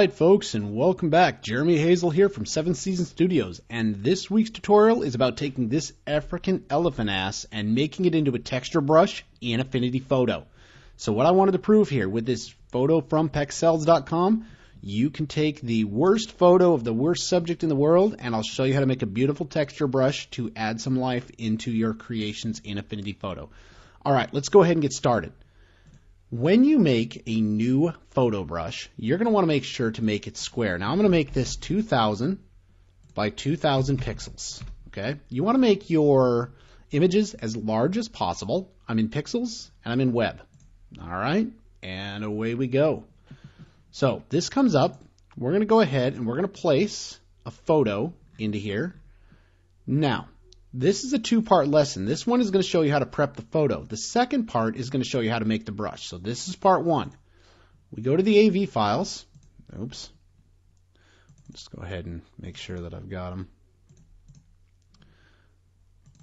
right, folks, and welcome back. Jeremy Hazel here from Seventh Season Studios, and this week's tutorial is about taking this African elephant ass and making it into a texture brush in Affinity Photo. So what I wanted to prove here with this photo from Pexels.com, you can take the worst photo of the worst subject in the world, and I'll show you how to make a beautiful texture brush to add some life into your creations in Affinity Photo. All right, let's go ahead and get started. When you make a new photo brush, you're going to want to make sure to make it square. Now I'm going to make this 2000 by 2000 pixels. Okay, you want to make your images as large as possible. I'm in pixels and I'm in web. All right, and away we go. So this comes up. We're going to go ahead and we're going to place a photo into here. Now, this is a two-part lesson. This one is going to show you how to prep the photo. The second part is going to show you how to make the brush. So this is part one. We go to the AV files. Oops. Let's go ahead and make sure that I've got them.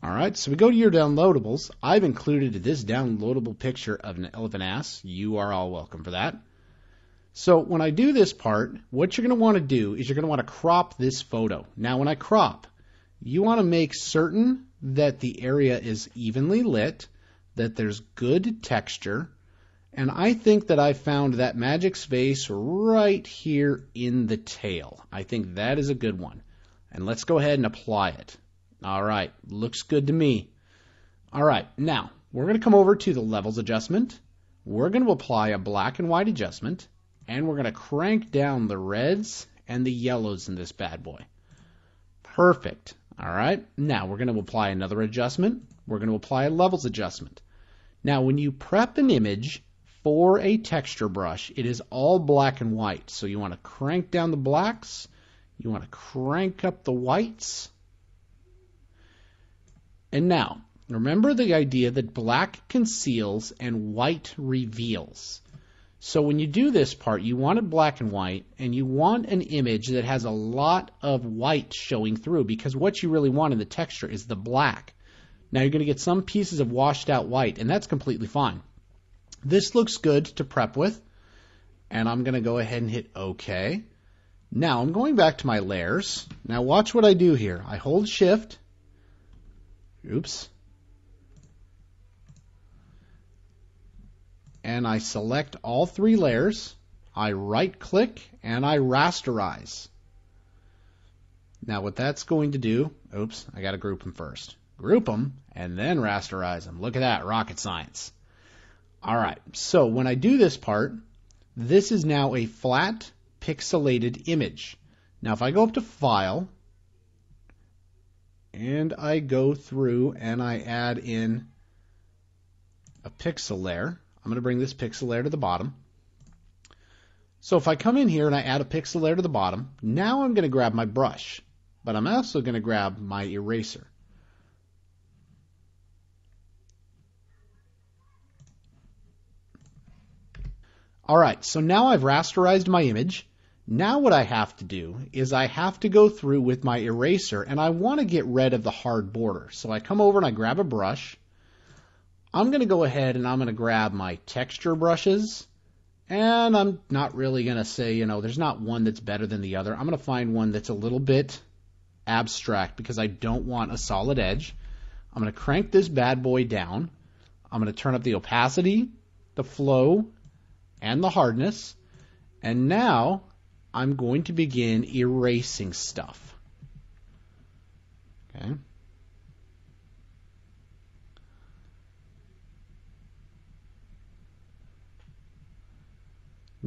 All right, so we go to your downloadables. I've included this downloadable picture of an elephant ass. You are all welcome for that. So when I do this part, what you're going to want to do is you're going to want to crop this photo. Now when I crop, you want to make certain that the area is evenly lit, that there's good texture, and I think that I found that magic space right here in the tail. I think that is a good one. And let's go ahead and apply it. All right, looks good to me. All right, now we're going to come over to the levels adjustment. We're going to apply a black and white adjustment, and we're going to crank down the reds and the yellows in this bad boy. Perfect. All right, now we're going to apply another adjustment. We're going to apply a levels adjustment. Now, when you prep an image for a texture brush, it is all black and white. So you want to crank down the blacks, you want to crank up the whites. And now, remember the idea that black conceals and white reveals. So when you do this part, you want it black and white, and you want an image that has a lot of white showing through, because what you really want in the texture is the black. Now you're going to get some pieces of washed out white, and that's completely fine. This looks good to prep with, and I'm going to go ahead and hit OK. Now I'm going back to my layers. Now watch what I do here. I hold Shift. Oops. And I select all three layers, I right click and I rasterize. Now what that's going to do, oops, I got to group them first. Group them and then rasterize them. Look at that, rocket science. All right, so when I do this part, this is now a flat pixelated image. Now if I go up to File and I go through and I add in a pixel layer, I'm going to bring this pixel layer to the bottom. So if I come in here and I add a pixel layer to the bottom, now I'm going to grab my brush, but I'm also going to grab my eraser. All right, so now I've rasterized my image. Now what I have to do is I have to go through with my eraser and I want to get rid of the hard border. So I come over and I grab a brush I'm going to go ahead and I'm going to grab my texture brushes. And I'm not really going to say, you know, there's not one that's better than the other. I'm going to find one that's a little bit abstract because I don't want a solid edge. I'm going to crank this bad boy down. I'm going to turn up the opacity, the flow, and the hardness. And now I'm going to begin erasing stuff. Okay.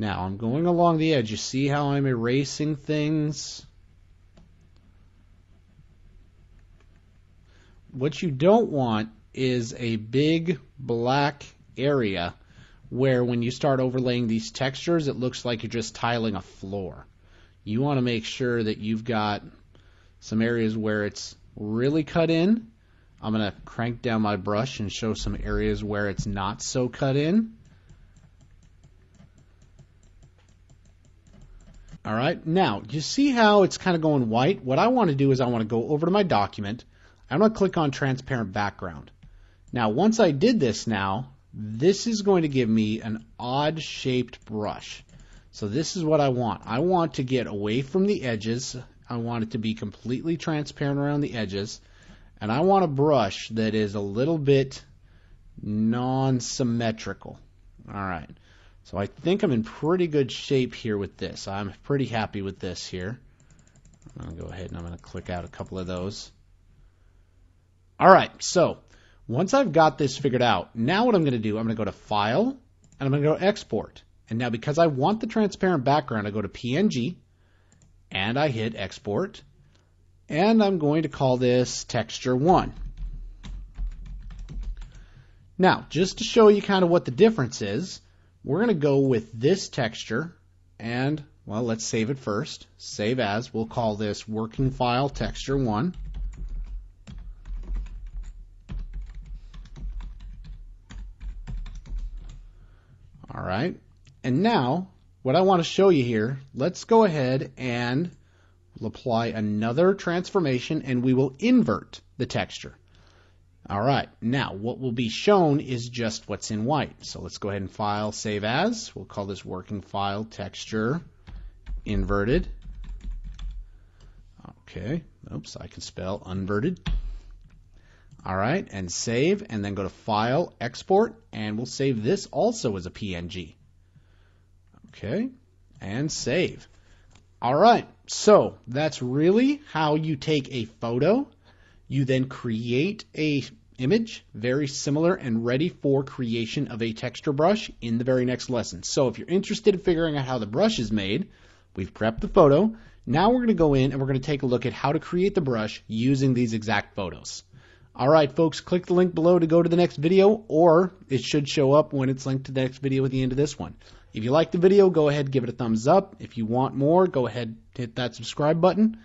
Now I'm going along the edge. You see how I'm erasing things? What you don't want is a big black area where when you start overlaying these textures, it looks like you're just tiling a floor. You want to make sure that you've got some areas where it's really cut in. I'm going to crank down my brush and show some areas where it's not so cut in. All right. Now, you see how it's kind of going white? What I want to do is I want to go over to my document. I'm going to click on transparent background. Now, once I did this now, this is going to give me an odd shaped brush. So this is what I want. I want to get away from the edges. I want it to be completely transparent around the edges. And I want a brush that is a little bit non-symmetrical. All right. So I think I'm in pretty good shape here with this. I'm pretty happy with this here. I'm going to go ahead and I'm going to click out a couple of those. All right, so once I've got this figured out, now what I'm going to do, I'm going to go to File, and I'm going to go Export. And now because I want the transparent background, I go to PNG, and I hit Export, and I'm going to call this Texture 1. Now, just to show you kind of what the difference is, we're going to go with this texture and, well, let's save it first. Save as. We'll call this working file texture 1. All right. And now, what I want to show you here, let's go ahead and apply another transformation and we will invert the texture. All right, now what will be shown is just what's in white. So let's go ahead and file, save as. We'll call this working file texture inverted. Okay, oops, I can spell unverted. All right, and save, and then go to File, Export, and we'll save this also as a PNG. Okay, and save. All right, so that's really how you take a photo. You then create a image, very similar and ready for creation of a texture brush in the very next lesson. So if you're interested in figuring out how the brush is made, we've prepped the photo. Now we're going to go in and we're going to take a look at how to create the brush using these exact photos. All right, folks, click the link below to go to the next video, or it should show up when it's linked to the next video at the end of this one. If you like the video, go ahead give it a thumbs up. If you want more, go ahead hit that subscribe button.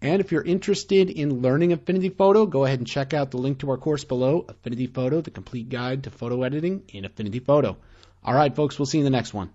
And if you're interested in learning Affinity Photo, go ahead and check out the link to our course below, Affinity Photo, the complete guide to photo editing in Affinity Photo. All right, folks, we'll see you in the next one.